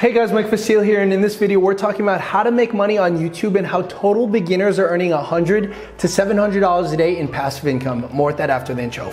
Hey guys, Mike Vestil here, and in this video, we're talking about how to make money on YouTube and how total beginners are earning 100 to $700 a day in passive income. More with that after the intro.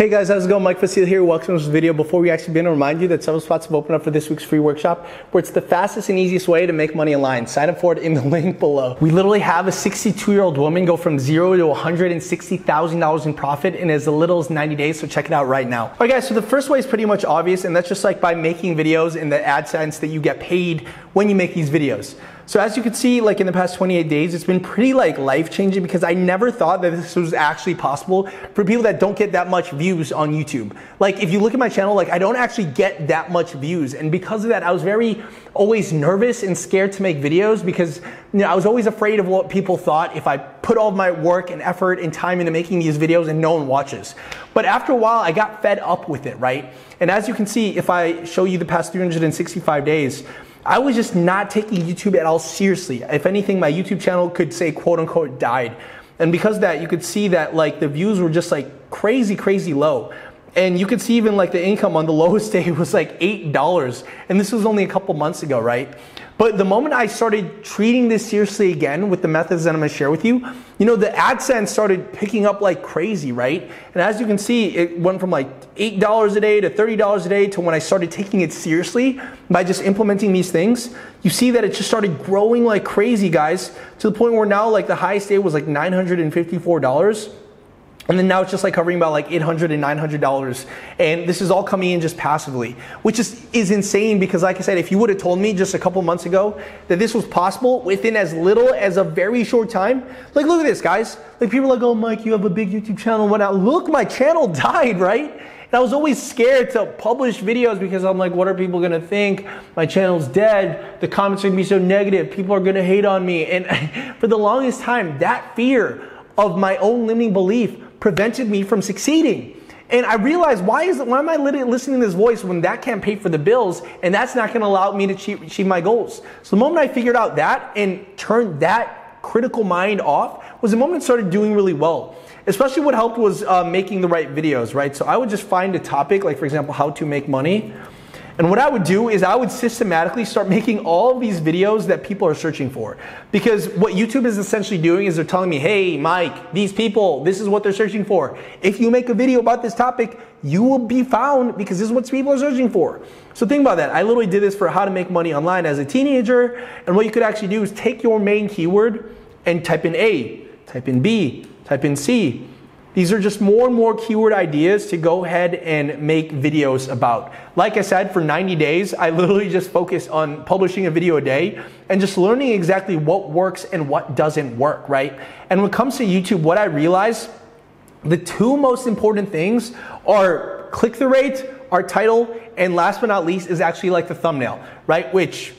Hey guys, how's it going? Mike Vestil here. Welcome to this video. Before we actually begin, to remind you that several spots have opened up for this week's free workshop, where it's the fastest and easiest way to make money online. Sign up for it in the link below. We literally have a 62-year-old woman go from zero to $160,000 in profit in as little as 90 days, so check it out right now. All right guys, so the first way is pretty much obvious, and that's just like by making videos in the AdSense that you get paid when you make these videos. So as you can see, like in the past 28 days, it's been pretty like life changing because I never thought that this was actually possible for people that don't get that much views on YouTube. Like if you look at my channel, like I don't actually get that much views. And because of that, I was very always nervous and scared to make videos because you know, I was always afraid of what people thought if I put all my work and effort and time into making these videos and no one watches. But after a while, I got fed up with it, right? And as you can see, if I show you the past 365 days, I was just not taking YouTube at all seriously. If anything, my YouTube channel could say quote unquote died. And because of that, you could see that like the views were just like crazy, crazy low. And you could see even like the income on the lowest day was like $8. And this was only a couple months ago, right? But the moment I started treating this seriously again with the methods that I'm gonna share with you, you know, the AdSense started picking up like crazy, right? And as you can see, it went from like $8 a day to $30 a day to when I started taking it seriously by just implementing these things, you see that it just started growing like crazy, guys, to the point where now like the highest day was like $954. And then now it's just like covering about like $800 and $900. And this is all coming in just passively, which is, is insane because like I said, if you would have told me just a couple months ago that this was possible within as little as a very short time, like look at this guys. Like people are like, oh Mike, you have a big YouTube channel. What now? Look, my channel died, right? And I was always scared to publish videos because I'm like, what are people gonna think? My channel's dead. The comments are gonna be so negative. People are gonna hate on me. And for the longest time, that fear of my own limiting belief prevented me from succeeding. And I realized why is it, why am I listening to this voice when that can't pay for the bills and that's not going to allow me to achieve, achieve my goals? So the moment I figured out that and turned that critical mind off was the moment I started doing really well. Especially what helped was uh, making the right videos, right? So I would just find a topic, like for example, how to make money and what I would do is I would systematically start making all of these videos that people are searching for. Because what YouTube is essentially doing is they're telling me, hey, Mike, these people, this is what they're searching for. If you make a video about this topic, you will be found because this is what people are searching for. So think about that. I literally did this for how to make money online as a teenager. And what you could actually do is take your main keyword and type in A, type in B, type in C, these are just more and more keyword ideas to go ahead and make videos about. Like I said, for 90 days, I literally just focused on publishing a video a day and just learning exactly what works and what doesn't work, right? And when it comes to YouTube, what I realized, the two most important things are click through rate, our title, and last but not least is actually like the thumbnail, right? Which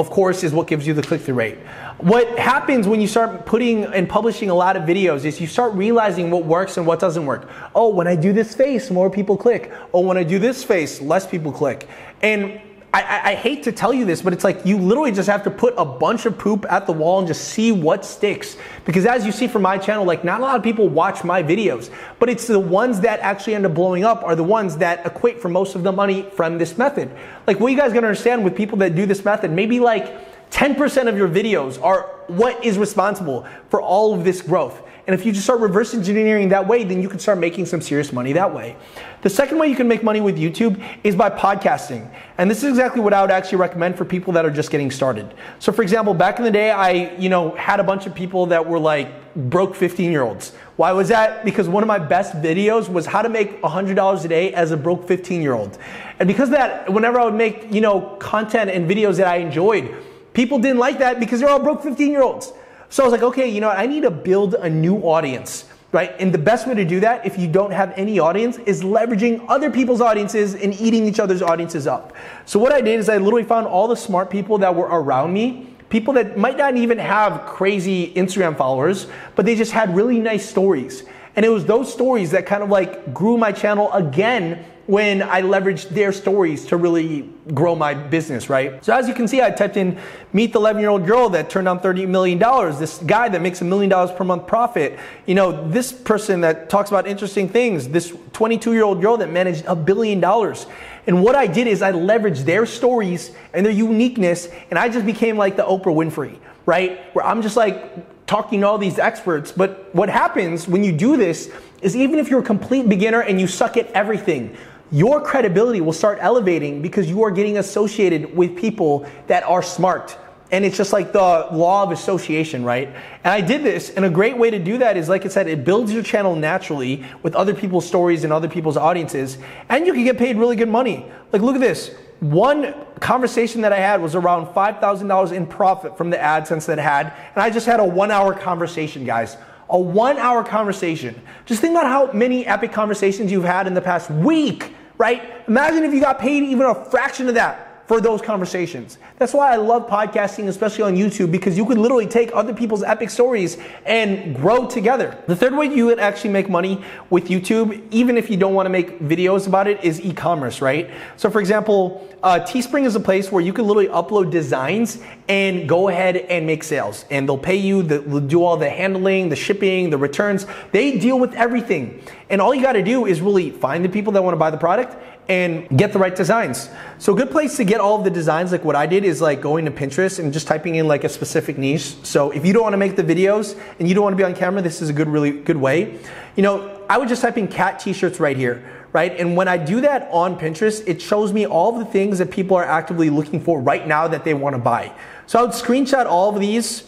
of course, is what gives you the click through rate. What happens when you start putting and publishing a lot of videos is you start realizing what works and what doesn't work. Oh, when I do this face, more people click. Oh, when I do this face, less people click. And I, I, hate to tell you this, but it's like you literally just have to put a bunch of poop at the wall and just see what sticks. Because as you see from my channel, like not a lot of people watch my videos, but it's the ones that actually end up blowing up are the ones that equate for most of the money from this method. Like what you guys gonna understand with people that do this method, maybe like 10% of your videos are what is responsible for all of this growth. And if you just start reverse engineering that way, then you can start making some serious money that way. The second way you can make money with YouTube is by podcasting. And this is exactly what I would actually recommend for people that are just getting started. So for example, back in the day, I, you know, had a bunch of people that were like broke 15 year olds. Why was that? Because one of my best videos was how to make $100 a day as a broke 15 year old. And because that, whenever I would make, you know, content and videos that I enjoyed, people didn't like that because they're all broke 15 year olds. So I was like, okay, you know, I need to build a new audience, right? And the best way to do that, if you don't have any audience, is leveraging other people's audiences and eating each other's audiences up. So what I did is I literally found all the smart people that were around me people that might not even have crazy Instagram followers, but they just had really nice stories. And it was those stories that kind of like grew my channel again when I leveraged their stories to really grow my business, right? So as you can see, I typed in meet the 11 year old girl that turned on $30 million, this guy that makes a million dollars per month profit, you know, this person that talks about interesting things, this 22 year old girl that managed a billion dollars. And what I did is I leveraged their stories and their uniqueness, and I just became like the Oprah Winfrey, right? Where I'm just like talking to all these experts. But what happens when you do this is even if you're a complete beginner and you suck at everything, your credibility will start elevating because you are getting associated with people that are smart. And it's just like the law of association, right? And I did this, and a great way to do that is, like I said, it builds your channel naturally with other people's stories and other people's audiences, and you can get paid really good money. Like, look at this. One conversation that I had was around $5,000 in profit from the AdSense that I had, and I just had a one hour conversation, guys a one hour conversation. Just think about how many epic conversations you've had in the past week right? Imagine if you got paid even a fraction of that for those conversations. That's why I love podcasting, especially on YouTube, because you could literally take other people's epic stories and grow together. The third way you would actually make money with YouTube, even if you don't want to make videos about it, is e-commerce, right? So for example, uh, Teespring is a place where you can literally upload designs and go ahead and make sales. And they'll pay you, they'll do all the handling, the shipping, the returns. They deal with everything. And all you got to do is really find the people that want to buy the product and get the right designs. So a good place to get all of the designs like what I did is like going to Pinterest and just typing in like a specific niche. So if you don't want to make the videos and you don't want to be on camera, this is a good really good way. You know, I would just type in cat t-shirts right here, right? And when I do that on Pinterest, it shows me all the things that people are actively looking for right now that they want to buy. So I would screenshot all of these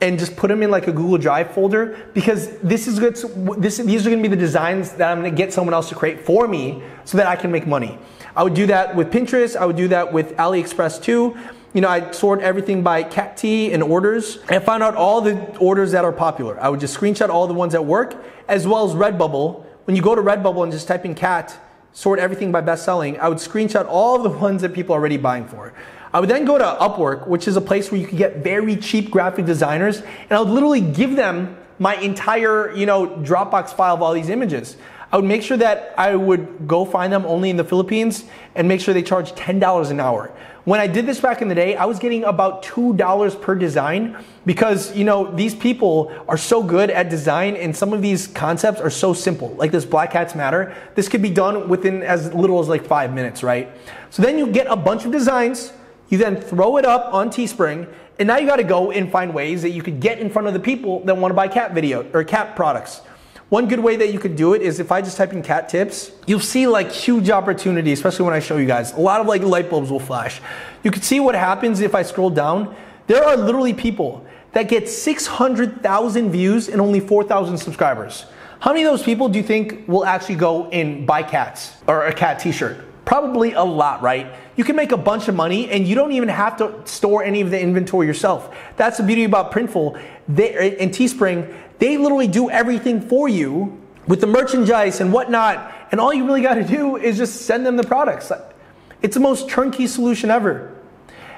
and just put them in like a Google Drive folder because this is good. This, these are going to be the designs that I'm going to get someone else to create for me so that I can make money. I would do that with Pinterest. I would do that with AliExpress too. You know, I'd sort everything by cat T and orders and find out all the orders that are popular. I would just screenshot all the ones that work as well as Redbubble. When you go to Redbubble and just type in cat, sort everything by best selling, I would screenshot all the ones that people are already buying for. I would then go to Upwork, which is a place where you can get very cheap graphic designers, and I would literally give them my entire, you know, Dropbox file of all these images. I would make sure that I would go find them only in the Philippines and make sure they charge $10 an hour. When I did this back in the day, I was getting about $2 per design because, you know, these people are so good at design and some of these concepts are so simple. Like this Black Hats Matter, this could be done within as little as like five minutes, right? So then you get a bunch of designs you then throw it up on Teespring, and now you got to go and find ways that you could get in front of the people that want to buy cat video or cat products. One good way that you could do it is if I just type in cat tips, you'll see like huge opportunity, especially when I show you guys. A lot of like light bulbs will flash. You can see what happens if I scroll down. There are literally people that get 600,000 views and only 4,000 subscribers. How many of those people do you think will actually go and buy cats or a cat t-shirt? Probably a lot, right? You can make a bunch of money and you don't even have to store any of the inventory yourself. That's the beauty about Printful they, and Teespring. They literally do everything for you with the merchandise and whatnot. And all you really got to do is just send them the products. It's the most turnkey solution ever.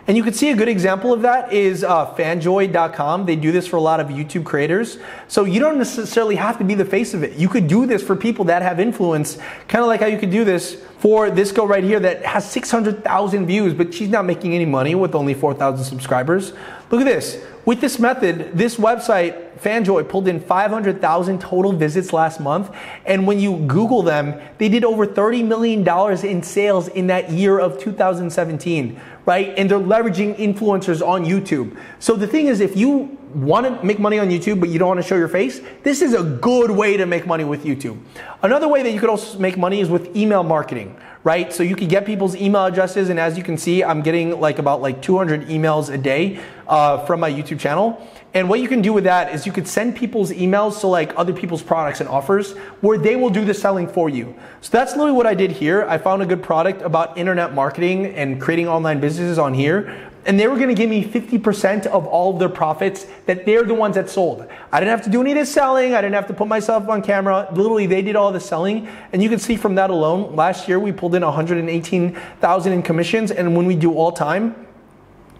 And you can see a good example of that is uh, fanjoy.com. They do this for a lot of YouTube creators. So you don't necessarily have to be the face of it. You could do this for people that have influence, kind of like how you could do this for this girl right here that has 600,000 views, but she's not making any money with only 4,000 subscribers. Look at this. With this method, this website, Fanjoy, pulled in 500,000 total visits last month. And when you Google them, they did over $30 million in sales in that year of 2017, right? And they're leveraging influencers on YouTube. So the thing is, if you want to make money on YouTube, but you don't want to show your face, this is a good way to make money with YouTube. Another way that you could also make money is with email marketing, right? So you could get people's email addresses, and as you can see, I'm getting like about like 200 emails a day uh, from my YouTube channel. And what you can do with that is you could send people's emails to like other people's products and offers where they will do the selling for you. So that's literally what I did here. I found a good product about internet marketing and creating online businesses on here and they were going to give me 50% of all of their profits that they're the ones that sold. I didn't have to do any of the selling. I didn't have to put myself on camera. Literally, they did all the selling. And you can see from that alone, last year we pulled in 118,000 in commissions. And when we do all time,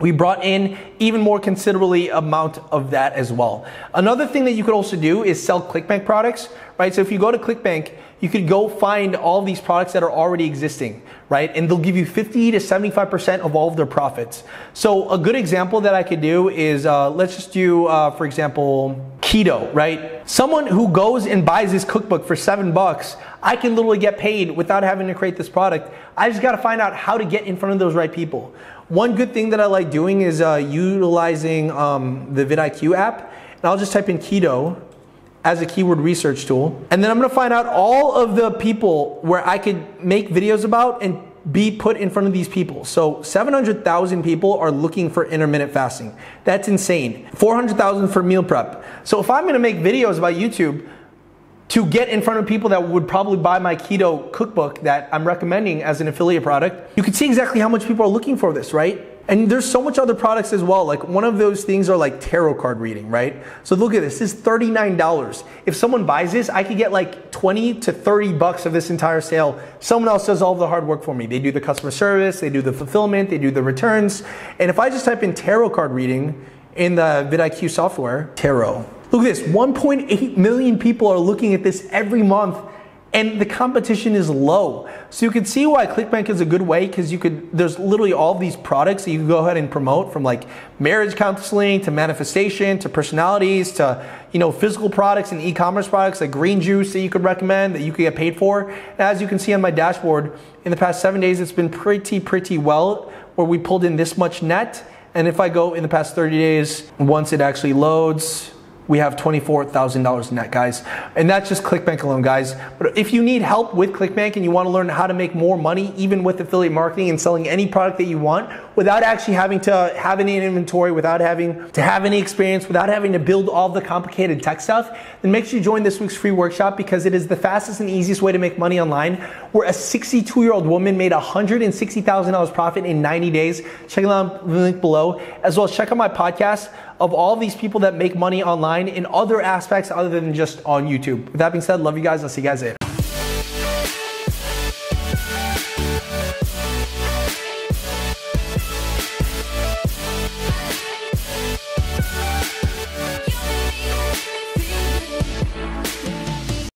we brought in even more considerably amount of that as well. Another thing that you could also do is sell ClickBank products, right? So if you go to ClickBank, you could go find all these products that are already existing, right? And they'll give you 50 to 75% of all of their profits. So a good example that I could do is, uh, let's just do, uh, for example, keto, right? Someone who goes and buys this cookbook for seven bucks, I can literally get paid without having to create this product. I just got to find out how to get in front of those right people. One good thing that I like doing is uh, utilizing um, the vidIQ app. And I'll just type in keto as a keyword research tool. And then I'm gonna find out all of the people where I could make videos about and be put in front of these people. So 700,000 people are looking for intermittent fasting. That's insane. 400,000 for meal prep. So if I'm gonna make videos about YouTube, to get in front of people that would probably buy my keto cookbook that I'm recommending as an affiliate product, you can see exactly how much people are looking for this, right? And there's so much other products as well. Like one of those things are like tarot card reading, right? So look at this. This is $39. If someone buys this, I could get like 20 to 30 bucks of this entire sale. Someone else does all the hard work for me. They do the customer service, they do the fulfillment, they do the returns. And if I just type in tarot card reading in the vidIQ software, tarot. Look at this. 1.8 million people are looking at this every month and the competition is low. So you can see why ClickBank is a good way because you could, there's literally all these products that you can go ahead and promote from like marriage counseling to manifestation to personalities to, you know, physical products and e-commerce products like green juice that you could recommend that you could get paid for. And as you can see on my dashboard, in the past seven days, it's been pretty, pretty well where we pulled in this much net. And if I go in the past 30 days, once it actually loads, we have $24,000 net, guys. And that's just ClickBank alone, guys. But if you need help with ClickBank and you want to learn how to make more money, even with affiliate marketing and selling any product that you want, without actually having to have any inventory, without having to have any experience, without having to build all the complicated tech stuff, then make sure you join this week's free workshop because it is the fastest and easiest way to make money online. Where a 62 year old woman made $160,000 profit in 90 days. Check out the link below, as well as check out my podcast of all these people that make money online in other aspects other than just on YouTube. With that being said, love you guys. I'll see you guys later.